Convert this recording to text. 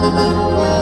world.